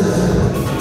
Joseph.